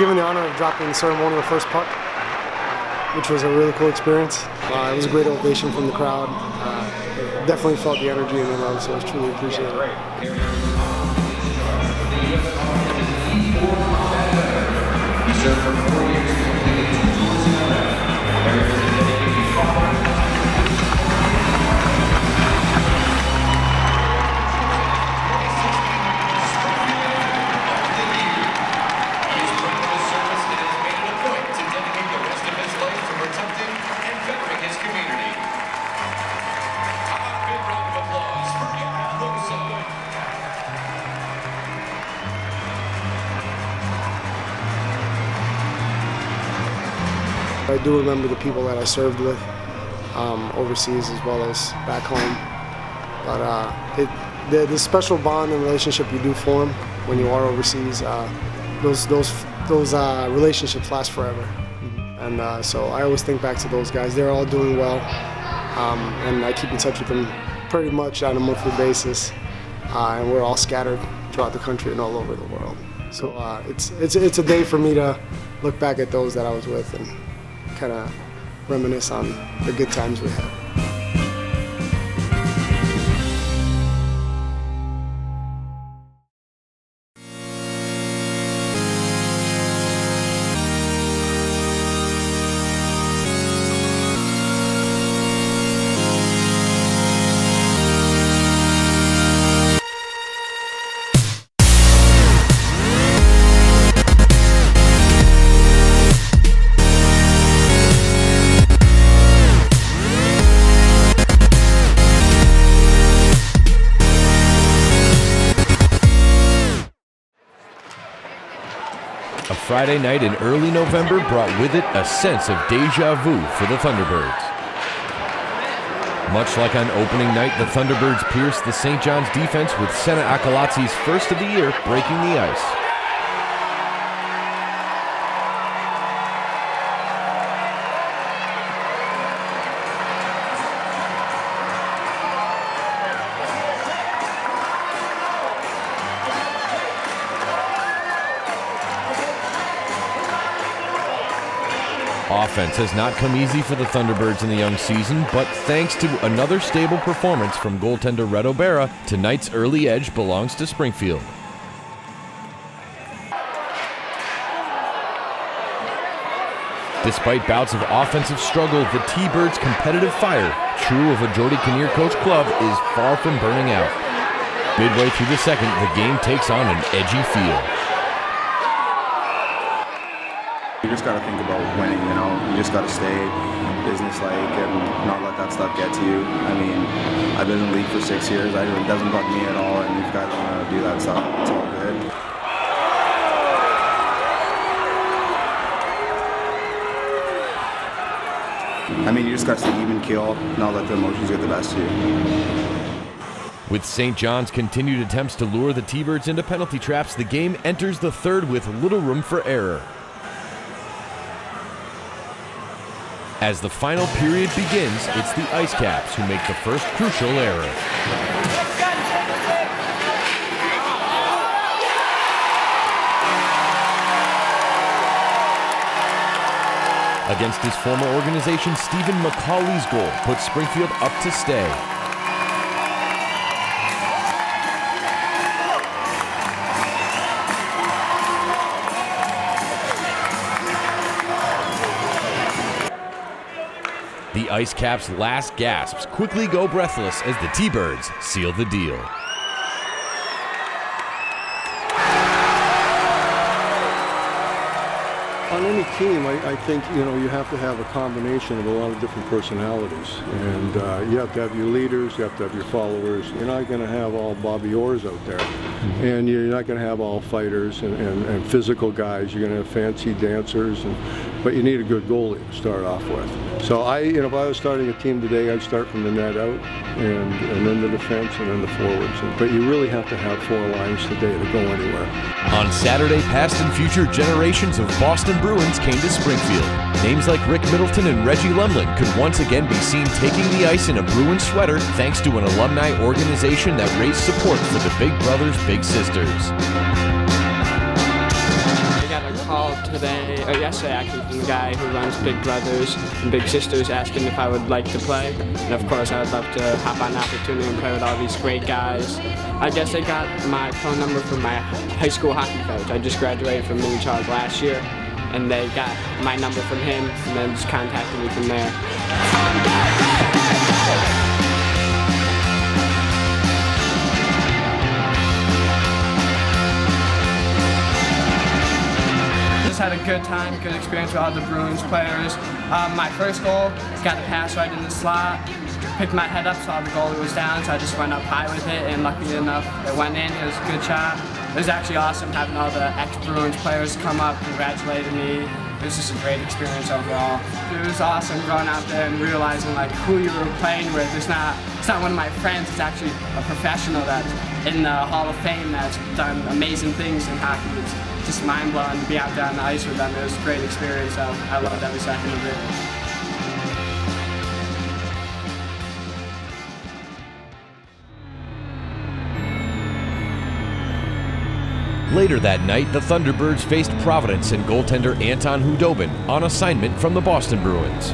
Given the honor of dropping the ceremonial first puck, which was a really cool experience. Uh, it was a great ovation from the crowd. Uh, definitely felt the energy in the room, so it was truly appreciated. I do remember the people that I served with um, overseas as well as back home. But uh, it, the, the, special bond and relationship you do form when you are overseas, uh, those those those uh, relationships last forever. And uh, so I always think back to those guys. They're all doing well, um, and I keep in touch with them pretty much on a monthly basis. Uh, and we're all scattered throughout the country and all over the world. So uh, it's it's it's a day for me to look back at those that I was with and kind of reminisce on the good times we had. Friday night in early November brought with it a sense of deja vu for the Thunderbirds. Much like on opening night, the Thunderbirds pierced the St. John's defense with Sena Acolatse's first of the year breaking the ice. Offense has not come easy for the Thunderbirds in the young season, but thanks to another stable performance from goaltender Reto Berra, tonight's early edge belongs to Springfield. Despite bouts of offensive struggle, the T-Birds' competitive fire, true of a Geordie Kinnear coach club, is far from burning out. Midway through the second, the game takes on an edgy feel. You just got to think about winning, you know. You just got to stay business-like and not let that stuff get to you. I mean, I've been in the league for six years. I, it doesn't bug me at all, and you've got to do that stuff. It's all good. I mean, you just got to stay even keel, not let the emotions get the best of you. With St. John's continued attempts to lure the T-Birds into penalty traps, the game enters the third with little room for error. As the final period begins, it's the Ice Caps who make the first crucial error. Against his former organization, Stephen MacAulay's goal puts Springfield up to stay. The Ice Caps' last gasps quickly go breathless as the T-Birds seal the deal. On any team, I, I, think you know you have to have a combination of a lot of different personalities, and uh, you have to have your leaders, you have to have your followers. You're not going to have all Bobby Orrs out there, and you're not going to have all fighters and, and, and physical guys. You're going to have fancy dancers, and, but you need a good goalie to start off with. So I, you know, if I was starting a team today, I'd start from the net out, and and then the defense, and then the forwards. But you really have to have four lines today to go anywhere. On Saturday, past and future generations of Boston Bruins came to Springfield. Names like Rick Middleton and Reggie Lemelin could once again be seen taking the ice in a Bruins sweater thanks to an alumni organization that raised support for the Big Brothers Big Sisters. From the guy who runs Big Brothers and Big Sisters asking if I would like to play. And of course, I would love to hop on the opportunity and play with all these great guys. I guess I got my phone number from my high school hockey coach. I just graduated from Louis Charles last year, and they got my number from him, and then just contacted me from there. Good time, good experience with all the Bruins players. Um, my first goal, got the pass right in the slot, picked my head up, saw the goalie was down, so I just went up high with it, and lucky enough, it went in. It was a good shot. It was actually awesome having all the ex-Bruins players come up, congratulating me. It was just a great experience overall. It was awesome going out there and realizing like who you were playing with. It's not, it's not one of my friends, it's actually a professional that's in the Hall of Fame that's done amazing things in hockey. It's, just mind blowing to be out there on the ice with them. It was a great experience. So I loved every second of it. Later that night, the Thunderbirds faced Providence and goaltender Anton Khudobin on assignment from the Boston Bruins.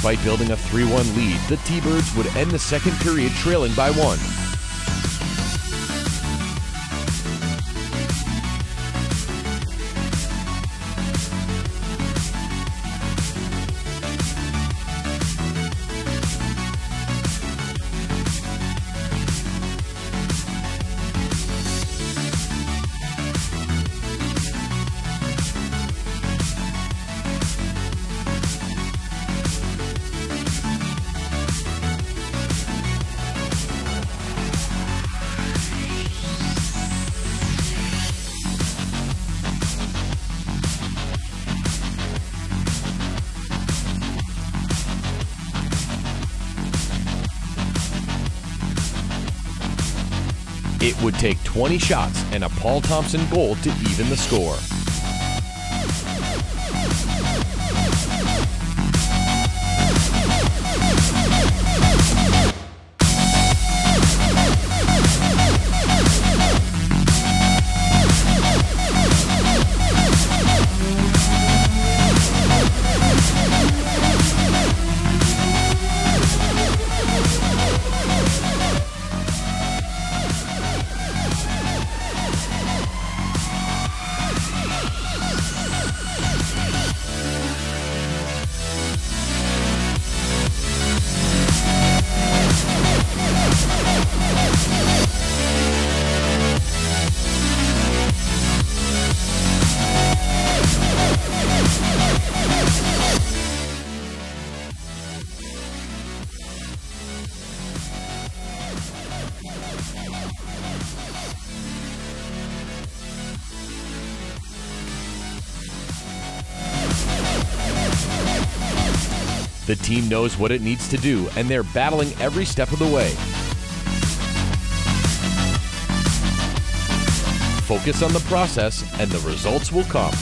Despite building a 3 1 lead, the T Birds would end the second period trailing by one. Would take 20 shots and a Paul Thompson goal to even the score. The team knows what it needs to do, and they're battling every step of the way. Focus on the process, and the results will come.